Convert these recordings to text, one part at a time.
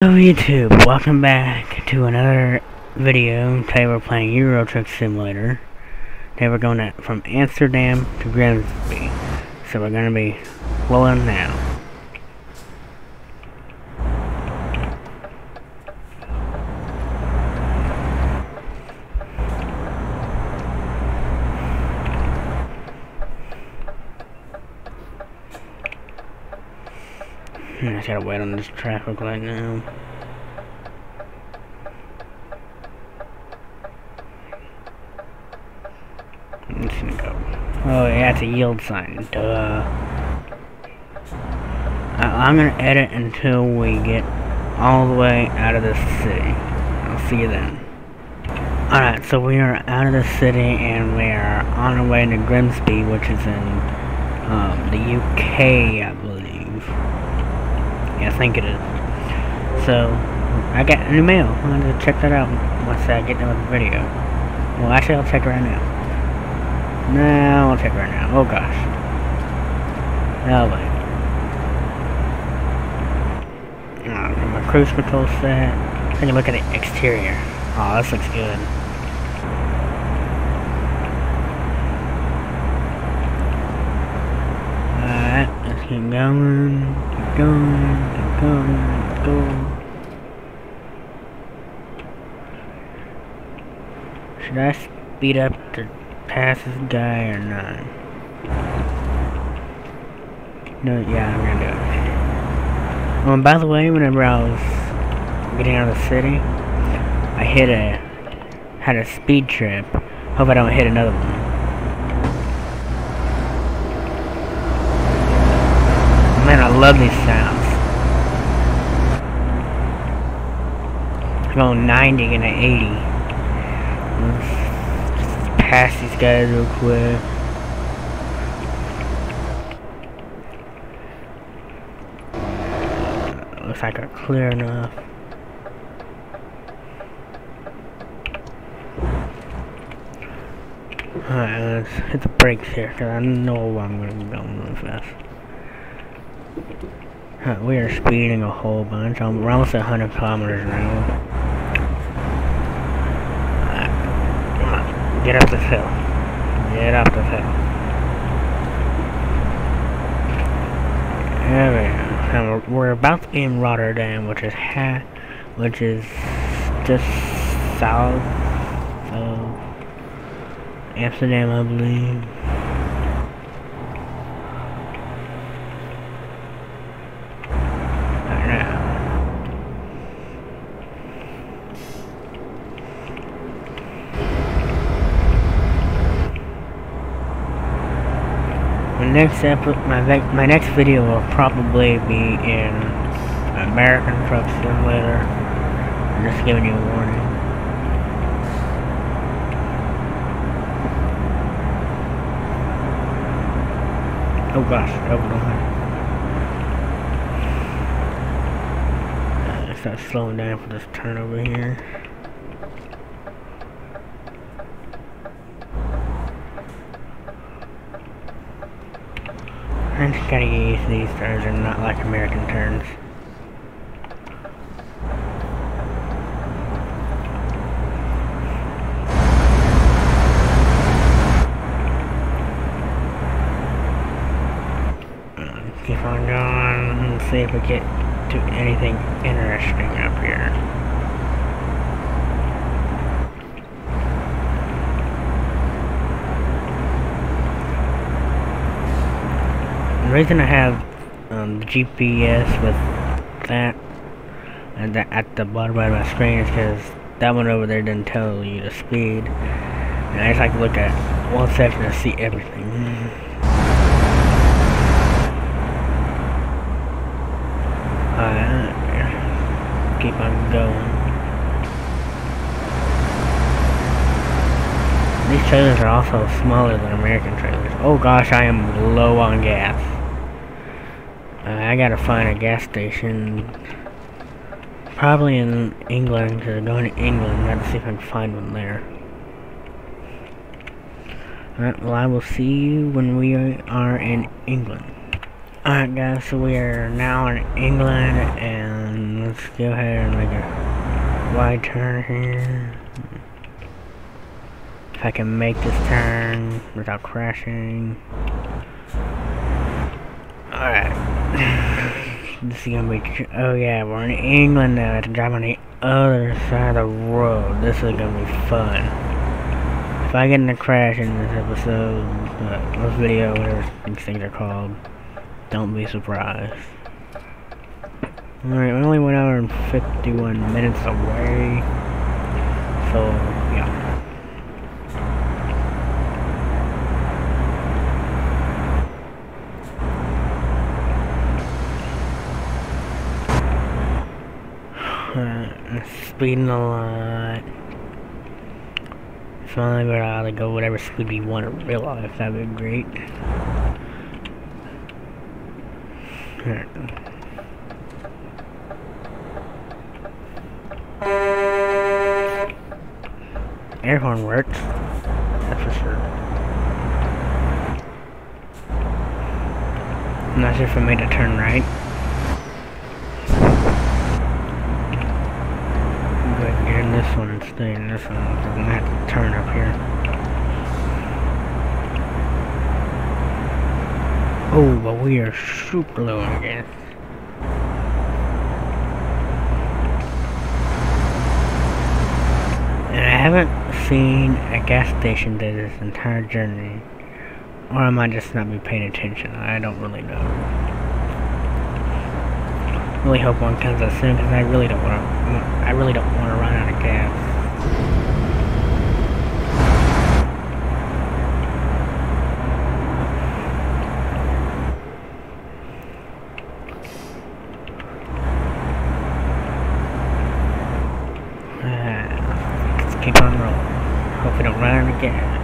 Hello YouTube, welcome back to another video. Today we're playing Euro Truck Simulator. Today we're going to, from Amsterdam to Grimsby. So we're going to be rolling now. I just gotta wait on this traffic light now. Gonna go. Oh yeah, it's a yield sign. Duh. I I'm gonna edit until we get all the way out of the city. I'll see you then. Alright, so we are out of the city and we are on our way to Grimsby, which is in um, the UK, I believe. I think it is. So, I got a new mail. I'm gonna check that out once I get done with the video. Well, actually, I'll check right now. No, I'll check right now. Oh gosh. Oh wait. Oh, my cruise control set. Take a look at the exterior. Oh, this looks good. Alright, let's keep going, keep going, keep going. Should I speed up to pass this guy or not? No, yeah, I'm gonna do it. Oh, and by the way, whenever I was getting out of the city, I hit a, had a speed trip. Hope I don't hit another one. Man, I love these sounds. Going 90 and an 80. Let's pass these guys real quick. Looks like I'm clear enough. Alright, let's hit the brakes here, because I know I'm going to be going really fast. We are speeding a whole bunch. I'm, we're almost at 100 kilometers an hour. Get up this hill. Get up this hill. There we go. We're about to be in Rotterdam, which is ha, which is just south of Amsterdam, I believe. Next epi my my next video will probably be in American Truck Simulator. I'm just giving you a warning. Oh gosh, open on I start slowing down for this turn over here. I just gotta used to these turns are not like American turns. keep on going and see if we get to anything interesting up here. The reason I have um, GPS with that and that at the bottom right of my screen is because that one over there didn't tell you the speed. And I just like to look at one section to see everything. Alright. Keep on going. These trailers are also smaller than American trailers. Oh gosh, I am low on gas. Uh, I gotta find a gas station. Probably in England, because I'm going to England. Gotta see if I can find one there. Alright, well I will see you when we are in England. Alright guys, so we are now in England and let's go ahead and make a wide turn here. If I can make this turn without crashing. This is gonna be. Oh, yeah, we're in England now. I have to drive on the other side of the road. This is gonna be fun. If I get in a crash in this episode, uh, this video, whatever these things are called, don't be surprised. Alright, we're only went hour and 51 minutes away. So, yeah. Speeding a lot. Finally, were to go whatever speed we want in real life, that'd be great. Air horn works. That's for sure. I'm not sure if I made a turn right. But get in this one stay in this one. I'm gonna have to turn up here. Oh, but we are super low on gas. And I haven't seen a gas station this entire journey. Or I might just not be paying attention. I don't really know. Really hope one comes up soon because I really don't want to. I really don't want to run out of gas. Ah, keep on rolling. Hope we don't run out of gas.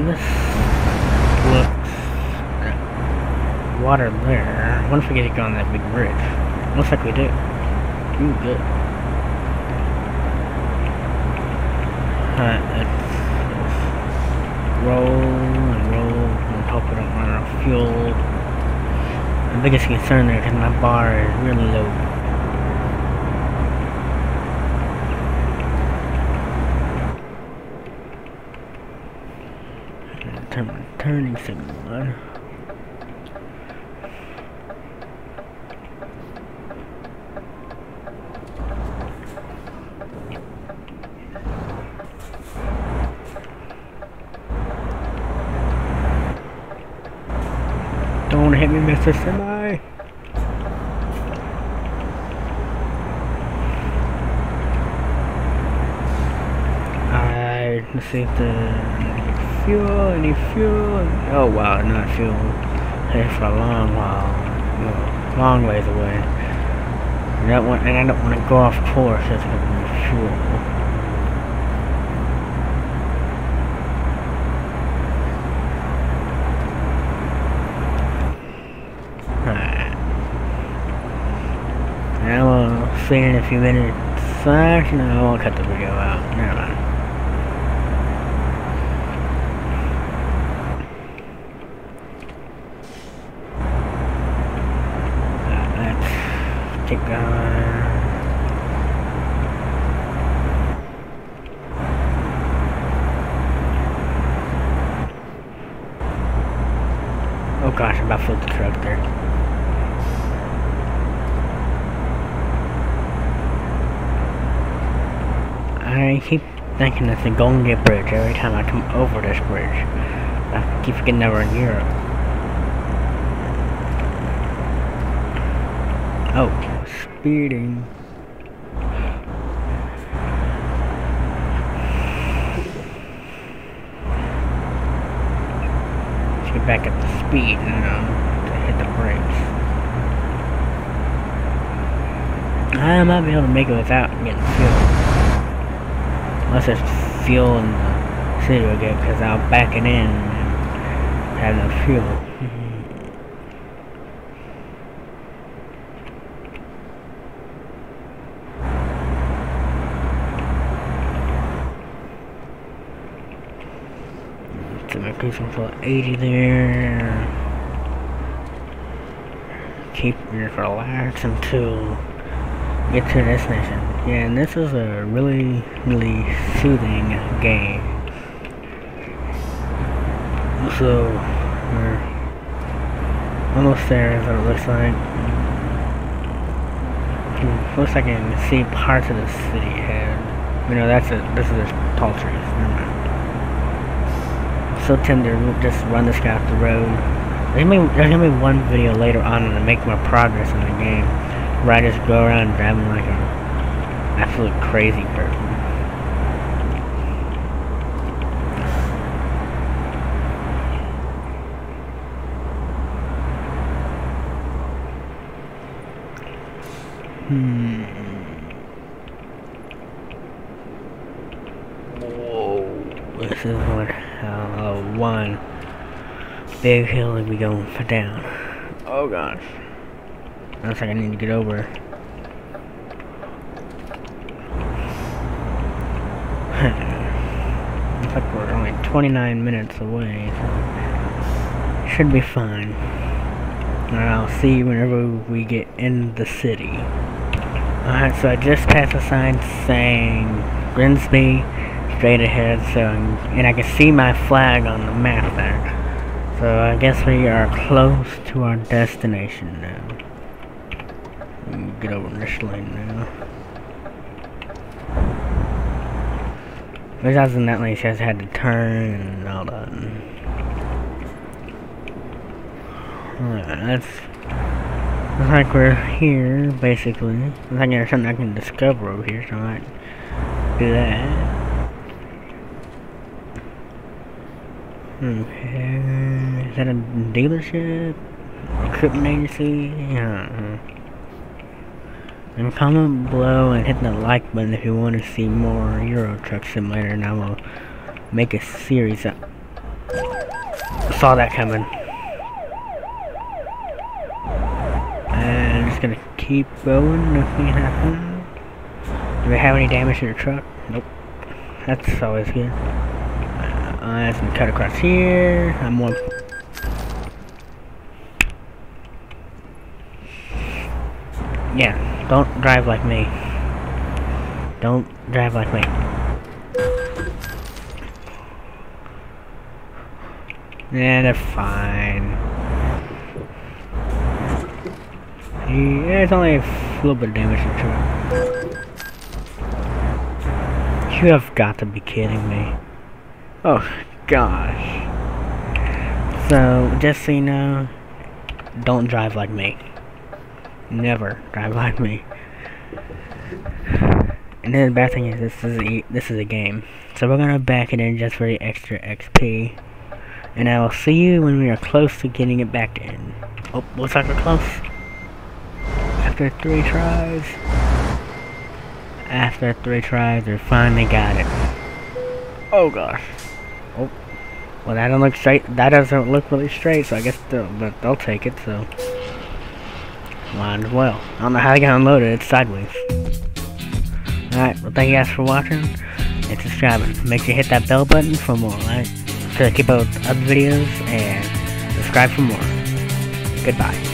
This looks water there. What if we get to go on that big bridge? Looks like we do. Ooh, good. Uh, let's, roll and roll and hope we don't run out of fuel. The biggest concern there is because my bar is really low. Turn turning signal on. Don't hit me, Mr. Semi. Alright, let's see if the fuel, any fuel. Oh wow, not fuel. Here for a long while, no, long ways away. And that one, and I don't want to go off course. That's gonna be fuel. Alright. I will uh, see you in a few minutes. Actually, no, I won't cut the video out. Never mind. Uh, going. Oh gosh, I'm about filled the truck there. I keep thinking it's the Golden Gate Bridge every time I come over this bridge. I keep forgetting that we're in Europe. Oh, speeding. Let's get back up to speed now um, to hit the brakes. I might be able to make it without getting fuel. Unless there's fuel in the city again because I'll back it in and have no fuel. So my cruise 80 there. Keep your relax until get to the destination. Yeah, and this is a really, really soothing game. So, we're almost there, what it looks like. Looks I can see parts of the city ahead. You know, that's it. This is the tall trees. So tempted to just run this guy off the road. There's gonna, be, there's gonna be one video later on to make my progress in the game where I just go around driving like an absolute crazy person. Hmm. Whoa. This is what uh, one big hill and we going for down. Oh gosh. Looks like I need to get over. Looks like we're only 29 minutes away, so should be fine. And I'll see you whenever we get in the city. Alright, so I just passed a sign saying Grimsby straight ahead, so and I can see my flag on the map there. So I guess we are close to our destination now. Get over this lane now. Other than that lane, has had to turn and all that. Alright, that's looks like we're here, basically. Looks like there's something I can discover over here, so I might do that. Okay, is that a dealership? Recruitment agency? Yeah. And comment below and hit the like button if you want to see more Euro Truck Simulator and I will make a series up. Saw that coming. And just gonna keep going, nothing happened. Do we have any damage to the truck? Nope. That's always good. I'm gonna cut across here. I'm one. Yeah, don't drive like me. Don't drive like me. Yeah, they're fine. Yeah, it's only a little bit of damage to. You have got to be kidding me. Oh, gosh. So, just so you know, don't drive like me. Never drive like me. And then the bad thing is, this is a, this is a game. So we're gonna back it in just for the extra XP. And I will see you when we are close to getting it back in. Oh, looks like we're close. After three tries. After three tries, we finally got it. Oh gosh. Oh. Well, that doesn't look straight. That doesn't look really straight, so I guess they'll, but they'll take it, so. Might as well. I don't know how they got unloaded. It's sideways. Alright, well, thank you guys for watching and subscribing. Make sure you hit that bell button for more, alright? To keep up with other videos and subscribe for more. Goodbye.